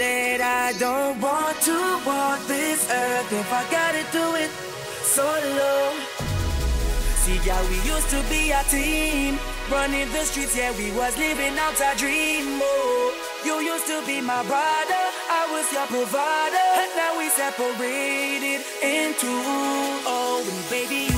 That I don't want to walk this earth if I gotta do it solo. See, yeah, we used to be a team, running the streets, yeah, we was living out our dream. Oh, you used to be my brother, I was your provider, and now we separated into. Oh, and baby,